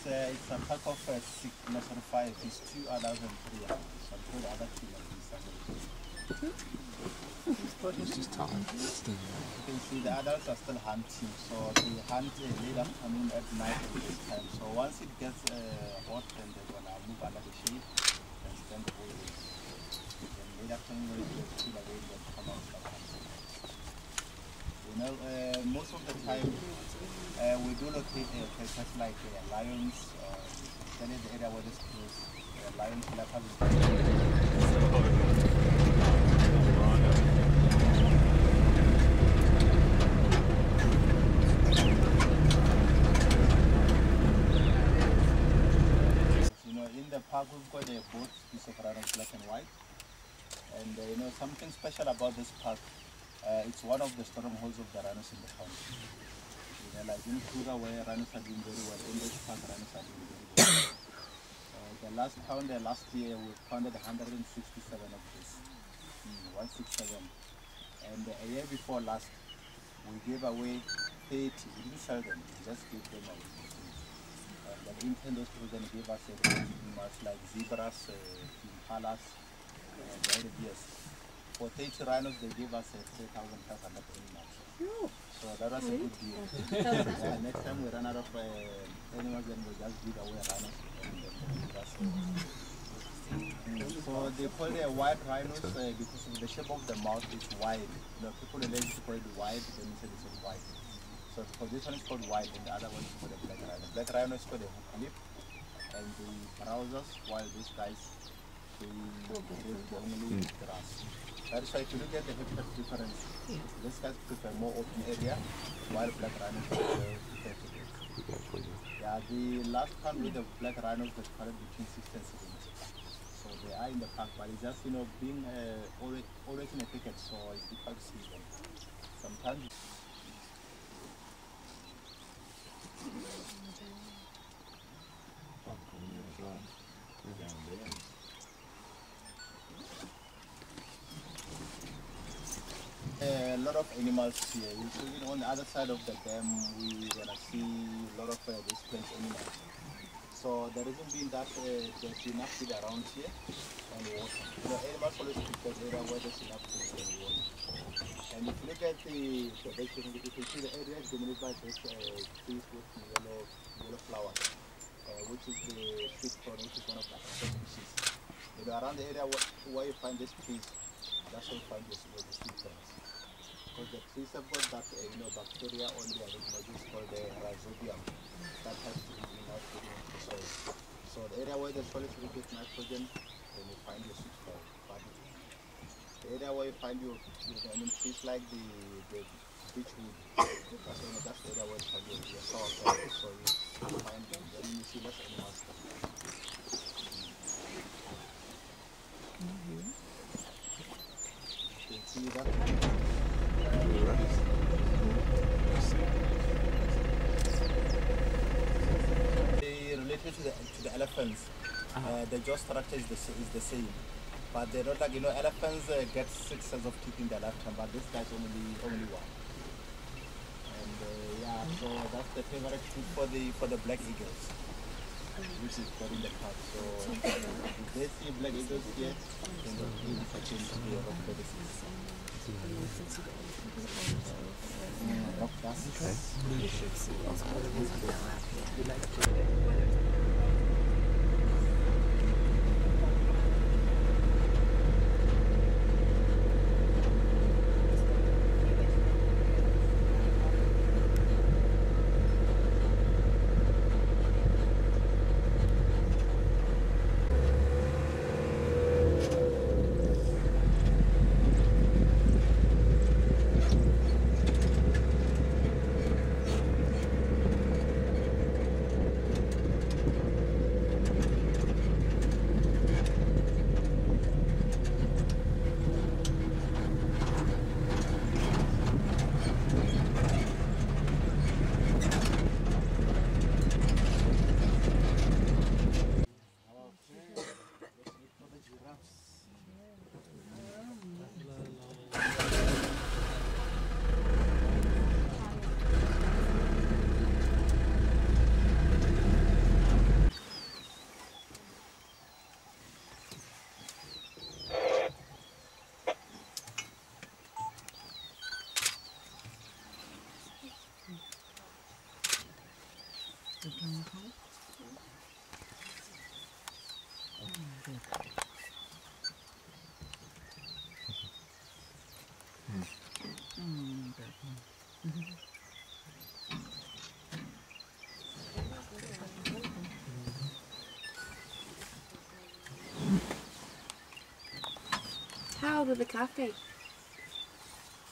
It's, uh, it's a pack of uh, six, no, sorry, five. It's two adults and three adults. So sure the other two might be somewhere. It's just time. You can see the adults are still hunting, so they hunt uh, late afternoon at night at this time. So once it gets uh, hot, then they're gonna move under the shade and whole day. Then late afternoon when it gets cool again, they come out. You know, uh, most of the time uh, we do locate uh, places like uh, lions, uh, especially the area where this is uh, lions, leopards. Park we've got a both piece of black and white. And uh, you know, something special about this park, uh, it's one of the strongholds of the rhinos in the country. You know, like in Kruger where rhinos are doing very well, in this park rhinos are doing very well. Uh, the last count uh, last year we counted 167 of this. Mm, 167. And a year before last, we gave away 30. We didn't sell them, we just gave them away then in those children gave us a animals like zebras, uh, impalas, uh, bears. For 30 rhinos, they gave us uh, 3,500 animals. So that was a good deal. yeah, next time we run out of uh, animals, then we just give away rhinos. And then give us, uh, Mm, So they call it white rhinos uh, because of the shape of the mouth is wide. You know, people are lazy to call it wide, then you say it's white. So for this one is called white and the other one is called a black rhino. Black rhino is called a hook lip and the browsers while these guys they live only grass. That's why if you look at the habitat difference, these guys prefer more open area while black rhinos prefer to. Yeah, the last one with the black rhinos was colored between 6 and 7. So they are in the park, but it's just, you know, being uh, always, always in a thicket, so it's to see them. Sometimes a lot of animals here. On the other side of the dam, we're gonna see a lot of uh, these plant animals. So the reason being that uh, there's enough around here and water. Animals always pick that area where there's enough food and water. And if you look at the, the vegetation, you can see the area is dominated by this uh, trees with yellow, yellow flowers, uh, which is the sweet thorn, which is one of the species. You know, around the area where, where you find these trees, that's where you find this, the sweet thorns. Because the trees have that, uh, you know, bacteria on the original, which is called the rhizobium, that has to be food into the soil. So the area where the soil is rich with nitrogen, then you find your sweet. But the area where you find your, I mean, trees like the, the beechwood, that's, the area where you find your, your corn. So you find them, then you see less animals. You can see that. They related to the to the elephants. Uh, the jaw structure is the is the same, but they're not like you know elephants uh, get six sets of teeth in their lifetime, but this guy's only only one. And uh, yeah, so that's the favorite food for the for the black eagles, which is got in the park. So if they see black eagles here, then they will second to the rock medicines. Rock dust. How old are the coffee?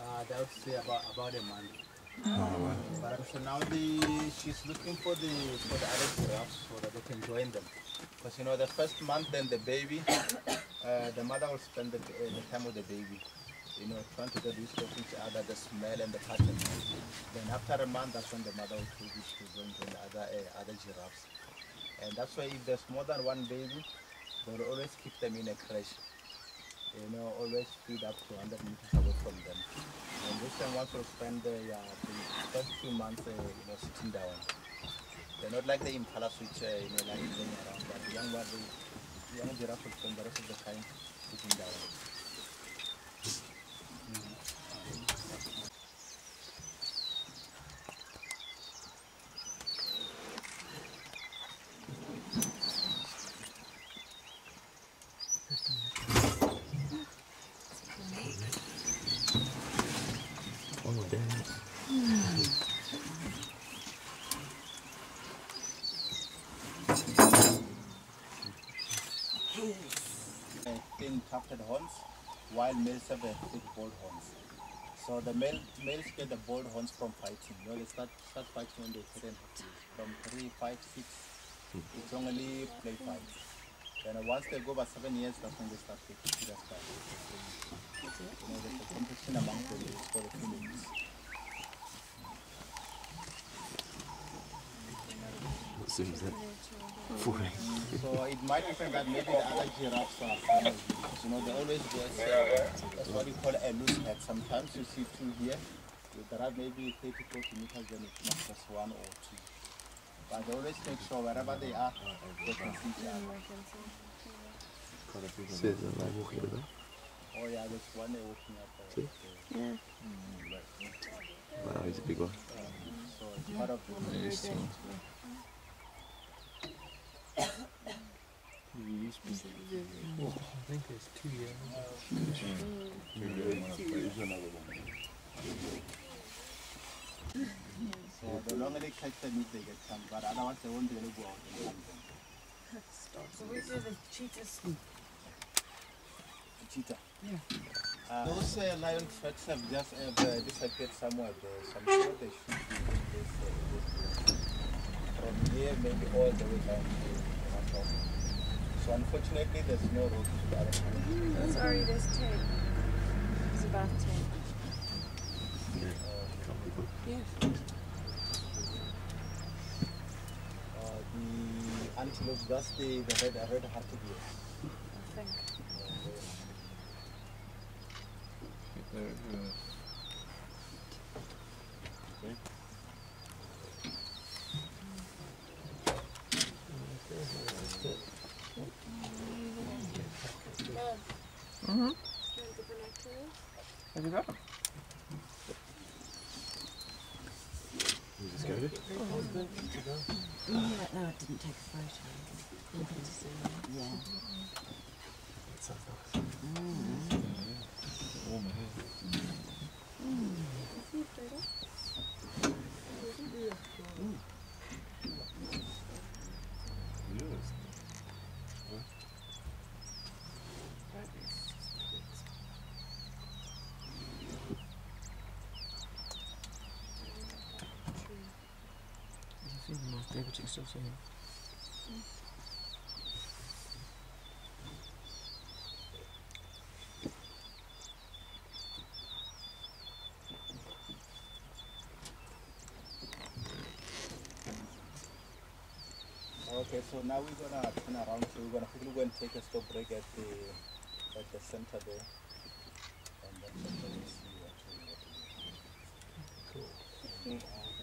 Uh, that say about about a month. But so now the she's looking for the for the other giraffes so that they can join them. Because you know the first month then the baby, uh, the mother will spend the, uh, the time with the baby. You know, trying to get used to each other, the smell and the pattern. Then after a month, that's when the mother will take to join the other uh, other giraffes. And that's why if there's more than one baby, they'll always keep them in a crèche. You know, always feed up to 100 meters away from them. And this time once will spend the, uh, the first two months, uh, you know, sitting down. They're not like the impala which, uh, you know, like playing around, but the young one, the young giraffe will spend the rest of the time sitting down. Oh, damn. uh, thin tufted horns, while males have a thick bold horns. So the male males get the bold horns from fighting. You know, they start start fighting when they're. From three, five, six, it's only play fight. Then once they go about seven years, that's when they start getting serious fights. You know, there's a competition among for the females. Seems that? Fourteen. So it might happen that maybe the other giraffes are kind you know, they always dress, uh, that's what you call a loose head. Sometimes you see two here, there are maybe 30, 40 meters, then it's not just one or two. But they always make sure wherever they are, they can see each other. Says they're like walking with them. Oh yeah, there's one there walking up there. See? Yeah. Wow, he's a big one. So it's part of the I think there's two years. So the longer they catch them, they get some, but otherwise they won't be able to go out them. So where do the cheetahs cheetah. Yeah. Uh, those uh, lion tracks have just have, uh, disappeared somewhere there. So they should be in this, uh, this. From here, maybe all the way down Natal. So unfortunately, there's no road to the other side. Sorry, there's ten. It's about ten. Can't be good. Yeah. Uh, the antelope, that's the, the red, red-hearted deer. I think. Mm-hmm. Have you got them? You just go there? Yeah, no, it didn't take a photo. Yeah. There's a few of them out there, but you can still see them. Okay, so now we're gonna turn around. So we're gonna quickly go and take a stop break at the at the center there, and then we'll see what we what we do. Cool. Uh,